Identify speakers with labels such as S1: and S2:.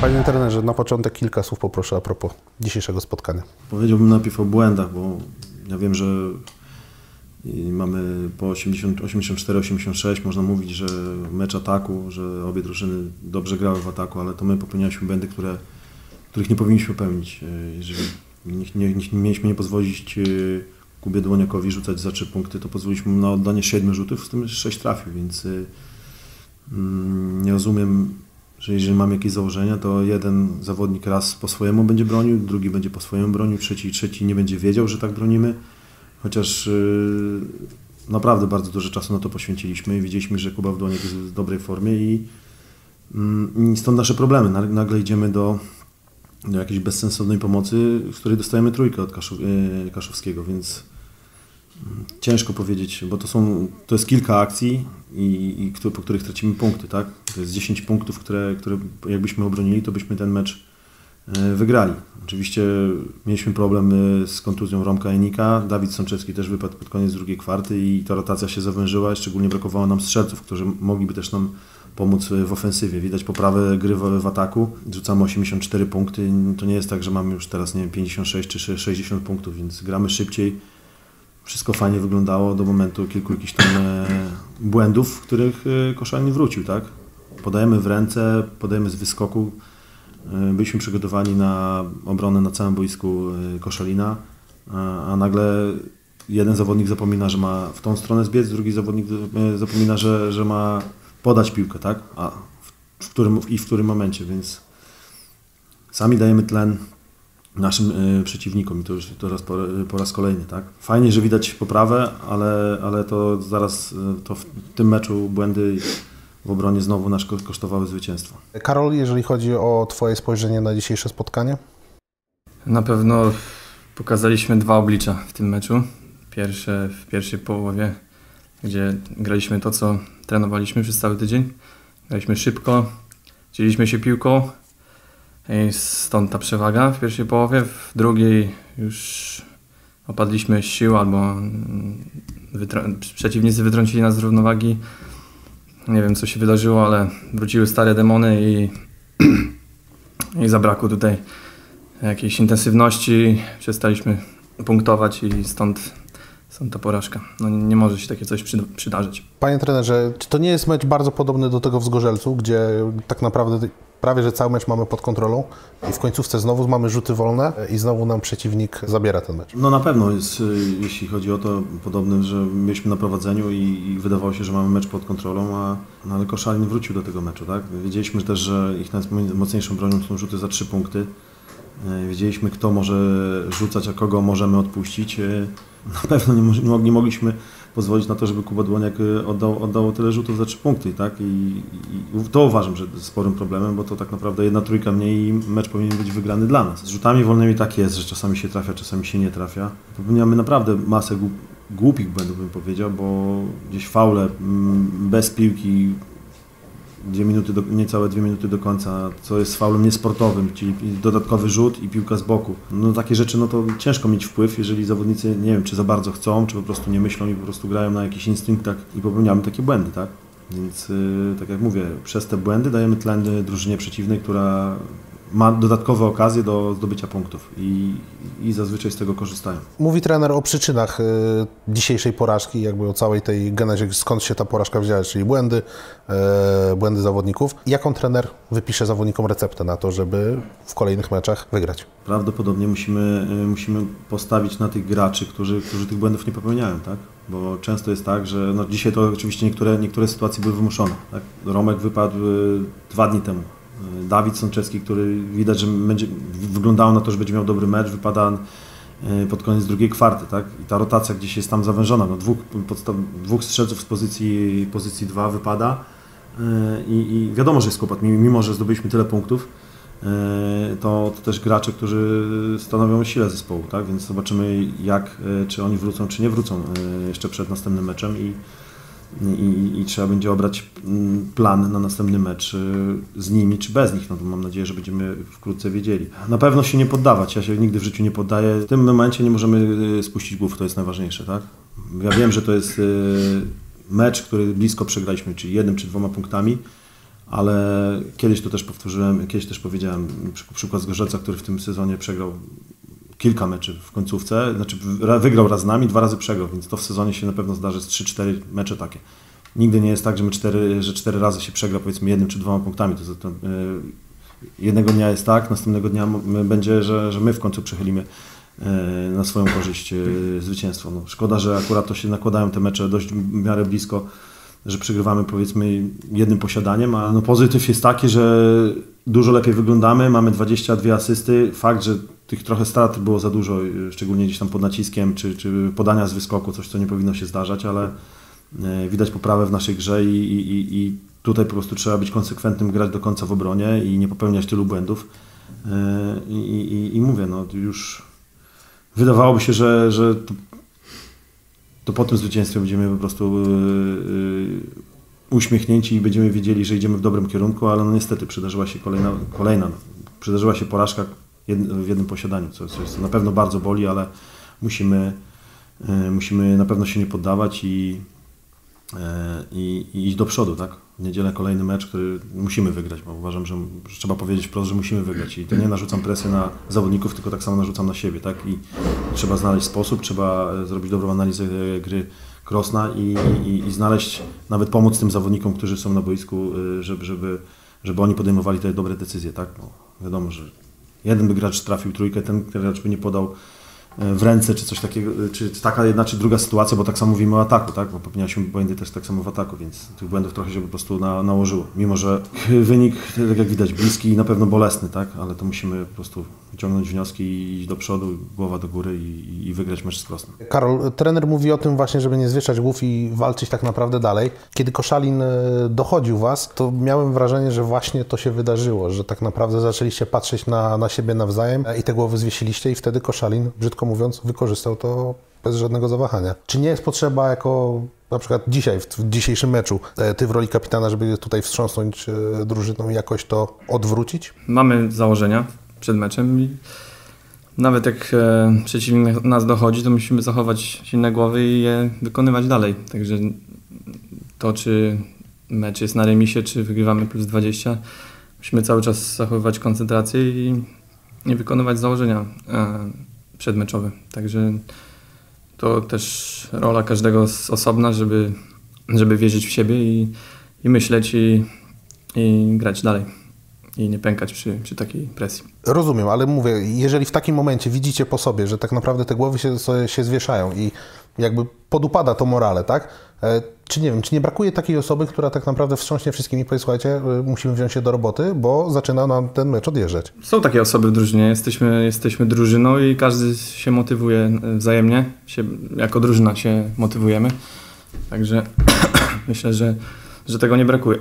S1: Panie trenerze, na początek kilka słów poproszę a propos dzisiejszego spotkania.
S2: Powiedziałbym najpierw o błędach, bo ja wiem, że mamy po 84-86, można mówić, że mecz ataku, że obie drużyny dobrze grały w ataku, ale to my popełnialiśmy błędy, które, których nie powinniśmy popełnić. Jeżeli nie, nie, nie mieliśmy nie pozwolić e, Kubie Dłoniakowi rzucać za trzy punkty, to pozwoliliśmy mu na oddanie siedmiu rzutów, w tym sześć trafił, więc e, mm, nie rozumiem że jeżeli mamy jakieś założenia, to jeden zawodnik raz po swojemu będzie bronił, drugi będzie po swojemu bronił, trzeci trzeci nie będzie wiedział, że tak bronimy. Chociaż yy, naprawdę bardzo dużo czasu na to poświęciliśmy i widzieliśmy, że Kuba Wdłoniek jest w dobrej formie i, yy, stąd nasze problemy. Nagle idziemy do, do jakiejś bezsensownej pomocy, z której dostajemy trójkę od Kaszów, yy, Kaszowskiego, więc Ciężko powiedzieć, bo to, są, to jest kilka akcji, i, i, po których tracimy punkty, tak? To jest 10 punktów, które, które jakbyśmy obronili, to byśmy ten mecz e, wygrali. Oczywiście mieliśmy problem e, z kontuzją Romka Enika, Dawid Sączewski też wypadł pod koniec drugiej kwarty i ta rotacja się zawężyła, szczególnie brakowało nam strzelców, którzy mogliby też nam pomóc w ofensywie. Widać poprawę gry w, w ataku. Rzucamy 84 punkty. To nie jest tak, że mamy już teraz nie wiem, 56 czy 60 punktów, więc gramy szybciej wszystko fajnie wyglądało do momentu kilku jakichś tam e, błędów, w których e, koszal nie wrócił, tak? Podajemy w ręce, podajemy z wyskoku. E, byliśmy przygotowani na obronę na całym boisku Koszalina, a nagle jeden zawodnik zapomina, że ma w tą stronę zbiec, drugi zawodnik zapomina, że, że ma podać piłkę, tak? A w którym, i w którym momencie, więc sami dajemy tlen, naszym y, przeciwnikom i to już to raz po, po, raz kolejny, tak? Fajnie, że widać poprawę, ale, ale to zaraz y, to w tym meczu błędy w obronie znowu nas kosztowały zwycięstwo.
S1: Karol, jeżeli chodzi o Twoje spojrzenie na dzisiejsze spotkanie?
S3: Na pewno pokazaliśmy dwa oblicza w tym meczu. Pierwsze w pierwszej połowie, gdzie graliśmy to, co trenowaliśmy przez cały tydzień. Graliśmy szybko, dzieliliśmy się piłką, i stąd ta przewaga w pierwszej połowie. W drugiej już opadliśmy sił albo przeciwnicy wytrącili nas z równowagi. Nie wiem co się wydarzyło, ale wróciły stare demony i, i zabrakło tutaj jakiejś intensywności. Przestaliśmy punktować i stąd, stąd ta porażka. No, nie może się takie coś przydarzyć.
S1: Panie trenerze, czy to nie jest mecz bardzo podobny do tego w Zgorzelcu, gdzie tak naprawdę prawie że cały mecz mamy pod kontrolą i w końcówce znowu mamy rzuty wolne i znowu nam przeciwnik zabiera ten mecz.
S2: No na pewno jest, y, jeśli chodzi o to, podobne, że byliśmy na prowadzeniu i, i wydawało się, że mamy mecz pod kontrolą, a no, ale Koszalin wrócił do tego meczu, tak? Wiedzieliśmy też, że ich najmocniejszą bronią są rzuty za trzy punkty. Y, wiedzieliśmy, kto może rzucać, a kogo możemy odpuścić. Y, na pewno nie, nie mogliśmy pozwolić na to, żeby Kuba Dłoniak oddał, oddał tyle rzutów za trzy punkty, tak? I, I, to uważam, że sporym problemem, bo to tak naprawdę jedna trójka mniej i mecz powinien być wygrany dla nas. Z rzutami wolnymi tak jest, że czasami się trafia, czasami się nie trafia. Popełniamy naprawdę masę głupich błędów, bym powiedział, bo gdzieś faule mm, bez piłki dwie minuty do, niecałe dwie minuty do końca, co jest faulem niesportowym, czyli dodatkowy rzut i piłka z boku. No takie rzeczy, no to ciężko mieć wpływ, jeżeli zawodnicy, nie wiem, czy za bardzo chcą, czy po prostu nie myślą i po prostu grają na jakichś instynktach i popełniamy takie błędy, tak? Więc yy, tak jak mówię, przez te błędy dajemy tlen drużynie przeciwnej, która ma dodatkowe okazje do zdobycia punktów i, i zazwyczaj z tego korzystają.
S1: Mówi trener o przyczynach y, dzisiejszej porażki, jakby o całej tej genezie, skąd się ta porażka wzięła, czyli błędy, y, błędy zawodników. Jaką trener wypisze zawodnikom receptę na to, żeby w kolejnych meczach wygrać?
S2: Prawdopodobnie musimy, y, musimy postawić na tych graczy, którzy, którzy tych błędów nie popełniają, tak? Bo często jest tak, że no dzisiaj to oczywiście niektóre, niektóre sytuacje były wymuszone. Tak? Romek wypadł dwa dni temu Dawid Sączewski, który widać, że będzie, wyglądało na to, że będzie miał dobry mecz, wypada e, pod koniec drugiej kwarty, tak? I ta rotacja gdzieś jest tam zawężona. No, dwóch, podstaw, dwóch strzelców z pozycji, pozycji 2 wypada e, i, i wiadomo, że jest kłopot. Mimo, że zdobyliśmy tyle punktów, e, to, to też gracze, którzy stanowią siłę zespołu, tak? Więc zobaczymy, jak, czy oni wrócą, czy nie wrócą jeszcze przed następnym meczem i i, i, trzeba będzie obrać mm, plan na następny mecz y, z nimi czy bez nich. No to mam nadzieję, że będziemy wkrótce wiedzieli. Na pewno się nie poddawać. Ja się nigdy w życiu nie poddaję. W tym momencie nie możemy y, spuścić głów, to jest najważniejsze, tak? Ja wiem, że to jest y, mecz, który blisko przegraliśmy, czyli jednym czy dwoma punktami, ale kiedyś to też powtórzyłem, kiedyś też powiedziałem, przy- przykład z Gorzelca, który w tym sezonie przegrał kilka meczy w końcówce, znaczy wygrał raz z nami, dwa razy przegrał, więc to w sezonie się na pewno zdarzy z 3-4 mecze takie. Nigdy nie jest tak, że my cztery, że cztery razy się przegra powiedzmy jednym czy dwoma punktami. To, to, yy, jednego dnia jest tak, następnego dnia będzie, że, że my w końcu przechylimy yy, na swoją korzyść yy, zwycięstwo. No, szkoda, że akurat to się nakładają te mecze dość w miarę blisko, że przegrywamy powiedzmy jednym posiadaniem, a no pozytyw jest taki, że dużo lepiej wyglądamy, mamy 22 asysty. Fakt, że tych trochę strat było za dużo, yy, szczególnie gdzieś tam pod naciskiem, czy, czy podania z wyskoku, coś co nie powinno się zdarzać, ale E, widać poprawę w naszej grze i, i, i- tutaj po prostu trzeba być konsekwentnym, grać do końca w obronie i nie popełniać tylu błędów. E, I, i, i- mówię, no już wydawałoby się, że, że to, to po tym zwycięstwie będziemy po prostu e, uśmiechnięci i będziemy wiedzieli, że idziemy w dobrym kierunku, ale no niestety przydarzyła się kolejna, kolejna przydarzyła się porażka w jednym posiadaniu, co, co jest, na pewno bardzo boli, ale musimy, e, musimy na pewno się nie poddawać i, e, i, i iść do przodu, tak? W niedzielę kolejny mecz, który musimy wygrać, bo uważam, że, trzeba powiedzieć wprost, że musimy wygrać i to nie narzucam presję na zawodników, tylko tak samo narzucam na siebie, tak? I trzeba znaleźć sposób, trzeba e, zrobić dobrą analizę gry Krosna i, i, i znaleźć, nawet pomóc tym zawodnikom, którzy są na boisku, żeby, żeby, żeby oni podejmowali te dobre decyzje, tak? Bo wiadomo, że jeden by gracz trafił trójkę, ten gracz by nie podał w ręce, czy coś takiego, e, czy taka jedna, czy druga sytuacja, bo tak samo mówimy o ataku, tak? Bo popełnialiśmy błędy też tak samo w ataku, więc tych błędów trochę się po prostu na, nałożyło. Mimo, że wynik, tak jak widać, bliski i na pewno bolesny, tak? Ale to musimy po prostu wyciągnąć wnioski i iść do przodu, głowa do góry i, i wygrać mecz z Krosnem.
S1: Karol, trener mówi o tym właśnie, żeby nie zwieszać głów i walczyć tak naprawdę dalej. Kiedy Koszalin e, dochodził Was, to miałem wrażenie, że właśnie to się wydarzyło, że tak naprawdę zaczęliście patrzeć na, na siebie nawzajem e, i te głowy zwiesiliście i wtedy Koszalin, brzydko mówiąc, wykorzystał to bez żadnego zawahania. Czy nie jest potrzeba jako na przykład dzisiaj, w, w dzisiejszym meczu, e, Ty w roli kapitana, żeby tutaj wstrząsnąć e, drużyną i jakoś to odwrócić?
S3: Mamy założenia przed meczem i nawet jak e, przeciwnik nas dochodzi, to musimy zachować silne głowy i je wykonywać dalej. Także to, czy mecz jest na remisie, czy wygrywamy plus 20, musimy cały czas zachowywać koncentrację i, i wykonywać założenia przedmeczowe. Także to też rola każdego z osobna, żeby, żeby wierzyć w siebie i, i myśleć i, i grać dalej i nie pękać przy, przy takiej presji.
S1: Rozumiem, ale mówię, jeżeli w takim momencie widzicie po sobie, że tak naprawdę te głowy się, się zwieszają i jakby podupada to morale, tak? E, Czy nie wiem, czy nie brakuje takiej osoby, która tak naprawdę wstrząśnie wszystkimi i powie, słuchajcie, e, musimy wziąć się do roboty, bo zaczyna nam ten mecz odjeżdżać.
S3: Są takie osoby w drużynie, jesteśmy, jesteśmy drużyną i każdy się motywuje wzajemnie, się, jako drużyna się motywujemy, także myślę, że, że tego nie brakuje.